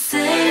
say